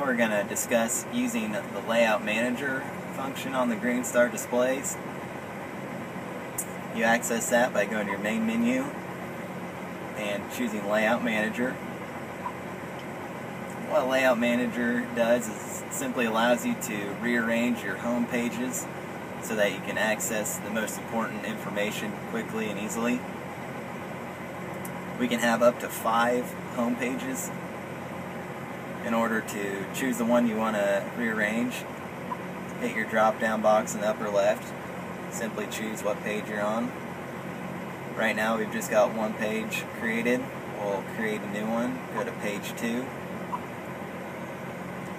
we're going to discuss using the Layout Manager function on the Greenstar displays. You access that by going to your main menu and choosing Layout Manager. What Layout Manager does is simply allows you to rearrange your home pages so that you can access the most important information quickly and easily. We can have up to five home pages in order to choose the one you want to rearrange. Hit your drop down box in the upper left. Simply choose what page you're on. Right now we've just got one page created. We'll create a new one. Go to page 2.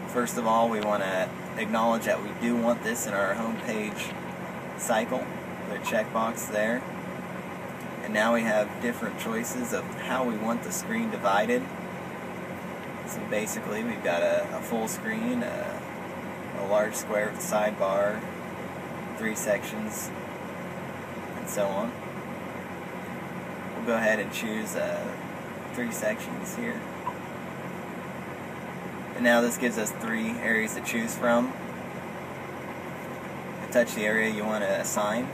First of all, we want to acknowledge that we do want this in our home page cycle. The checkbox there. And now we have different choices of how we want the screen divided. So basically we've got a, a full screen, a, a large square with a sidebar, three sections, and so on. We'll go ahead and choose uh, three sections here. And now this gives us three areas to choose from. touch the area you want to assign.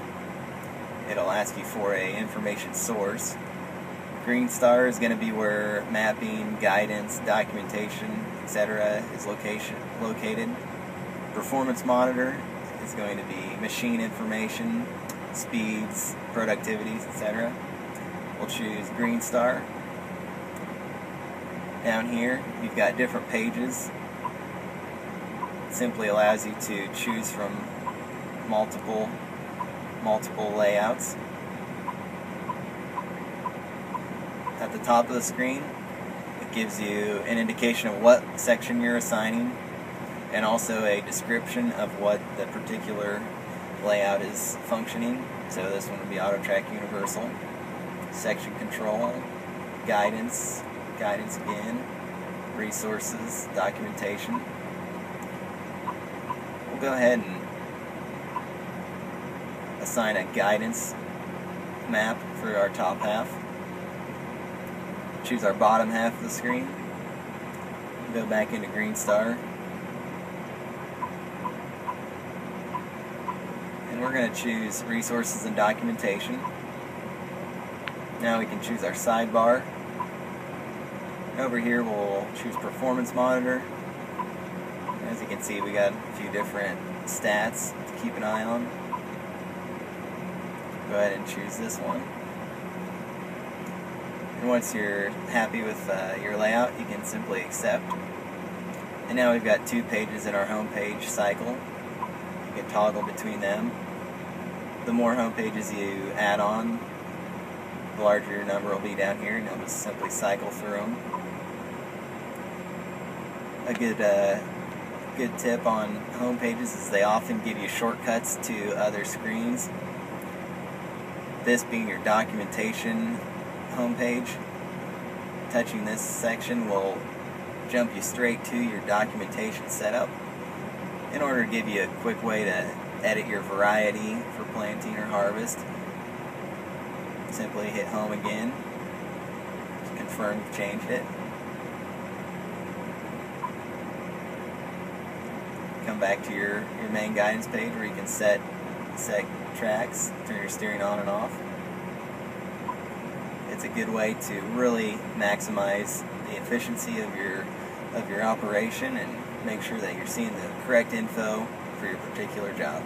It'll ask you for a information source. Greenstar is going to be where mapping, guidance, documentation, etc. is location located. Performance monitor is going to be machine information, speeds, productivities, etc. We'll choose Greenstar. Down here, you've got different pages. It simply allows you to choose from multiple multiple layouts. At the top of the screen, it gives you an indication of what section you're assigning and also a description of what the particular layout is functioning. So this one would be AutoTrack Universal section control, guidance, guidance again, resources, documentation. We'll go ahead and assign a guidance map for our top half. Choose our bottom half of the screen. Go back into Greenstar. And we're going to choose resources and documentation. Now we can choose our sidebar. Over here we'll choose performance monitor. As you can see we got a few different stats to keep an eye on. Go ahead and choose this one. Once you're happy with uh, your layout you can simply accept. And now we've got two pages in our home page cycle. You can toggle between them. The more home pages you add on, the larger your number will be down here, and you'll just simply cycle through them. A good uh, good tip on home pages is they often give you shortcuts to other screens. This being your documentation homepage, touching this section will jump you straight to your documentation setup in order to give you a quick way to edit your variety for planting or harvest simply hit home again to confirm you've changed it. Come back to your, your main guidance page where you can set set tracks, turn your steering on and off. It's a good way to really maximize the efficiency of your of your operation and make sure that you're seeing the correct info for your particular job.